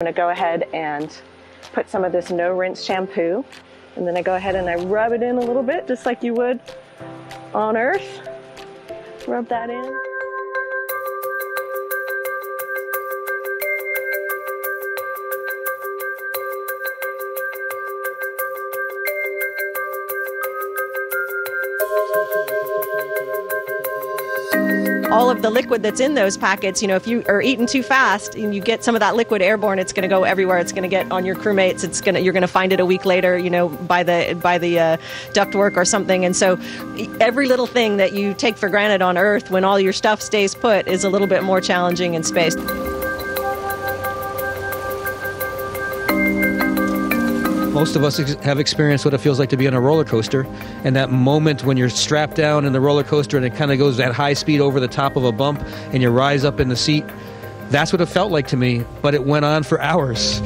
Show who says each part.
Speaker 1: I'm going to go ahead and put some of this no rinse shampoo and then I go ahead and I rub it in a little bit just like you would on earth. Rub that in. All of the liquid that's in those packets, you know, if you are eating too fast and you get some of that liquid airborne, it's going to go everywhere. It's going to get on your crewmates. It's going to you're going to find it a week later, you know, by the by the uh, ductwork or something. And so, every little thing that you take for granted on Earth, when all your stuff stays put, is a little bit more challenging in space.
Speaker 2: Most of us have experienced what it feels like to be on a roller coaster and that moment when you're strapped down in the roller coaster and it kind of goes at high speed over the top of a bump and you rise up in the seat that's what it felt like to me but it went on for hours